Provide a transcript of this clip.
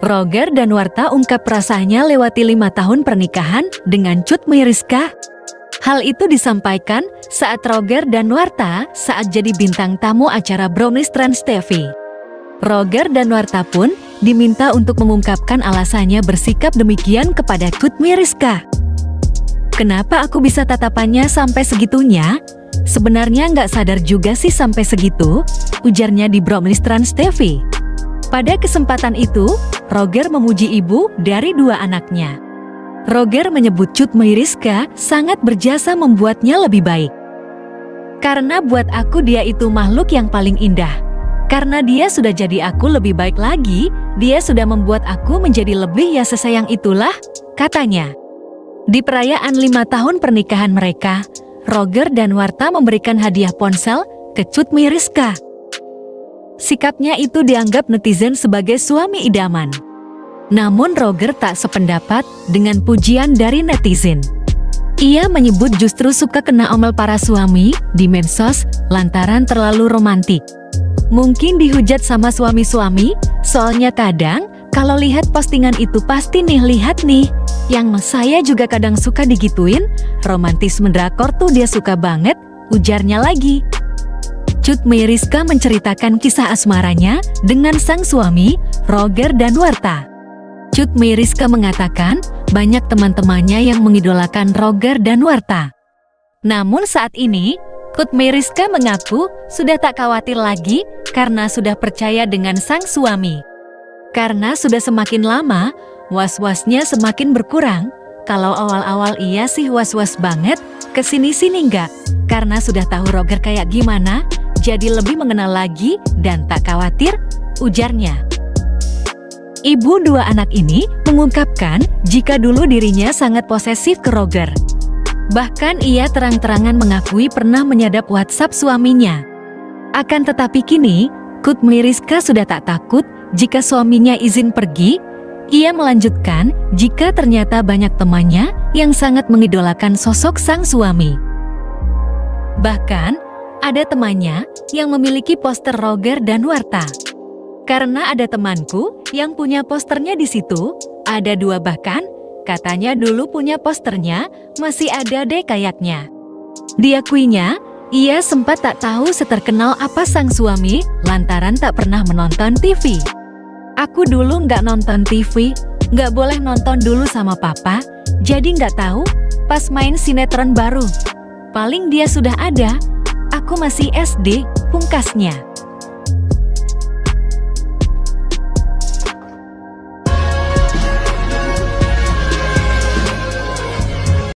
Roger dan Warta ungkap perasaannya lewati lima tahun pernikahan dengan Cut Miriska. Hal itu disampaikan saat Roger dan Warta saat jadi bintang tamu acara Brownies Trans TV. Roger dan Warta pun diminta untuk mengungkapkan alasannya bersikap demikian kepada Cut Miriska. Kenapa aku bisa tatapannya sampai segitunya? Sebenarnya nggak sadar juga sih sampai segitu, ujarnya di Brownies Trans TV. Pada kesempatan itu, Roger memuji ibu dari dua anaknya. Roger menyebut Cut Meiriska sangat berjasa membuatnya lebih baik. Karena buat aku dia itu makhluk yang paling indah. Karena dia sudah jadi aku lebih baik lagi, dia sudah membuat aku menjadi lebih ya sesayang itulah, katanya. Di perayaan lima tahun pernikahan mereka, Roger dan Warta memberikan hadiah ponsel ke Cut Meiriska. Sikapnya itu dianggap netizen sebagai suami idaman. Namun Roger tak sependapat dengan pujian dari netizen. Ia menyebut justru suka kena omel para suami di medsos lantaran terlalu romantik. Mungkin dihujat sama suami-suami, soalnya kadang kalau lihat postingan itu pasti nih lihat nih. Yang saya juga kadang suka digituin, romantis mendrakor tuh dia suka banget, ujarnya lagi. Cut Meriska menceritakan kisah asmaranya dengan sang suami, Roger dan Warta. Cut Meriska mengatakan banyak teman-temannya yang mengidolakan Roger dan Warta. Namun saat ini, Cut Meriska mengaku sudah tak khawatir lagi karena sudah percaya dengan sang suami. Karena sudah semakin lama, was-wasnya semakin berkurang. Kalau awal-awal iya sih was-was banget, ke sini-sini enggak. Karena sudah tahu Roger kayak gimana, jadi lebih mengenal lagi dan tak khawatir, ujarnya. Ibu dua anak ini mengungkapkan jika dulu dirinya sangat posesif ke Roger. Bahkan ia terang-terangan mengakui pernah menyadap WhatsApp suaminya. Akan tetapi kini, Kut Miriska sudah tak takut jika suaminya izin pergi. Ia melanjutkan jika ternyata banyak temannya yang sangat mengidolakan sosok sang suami. Bahkan, ada temannya yang memiliki poster Roger dan Warta. Karena ada temanku yang punya posternya di situ, ada dua bahkan, katanya dulu punya posternya, masih ada deh kayaknya. Diakuinya, ia sempat tak tahu seterkenal apa sang suami lantaran tak pernah menonton TV. Aku dulu nggak nonton TV, nggak boleh nonton dulu sama papa, jadi nggak tahu pas main sinetron baru. Paling dia sudah ada, Aku masih SD, pungkasnya.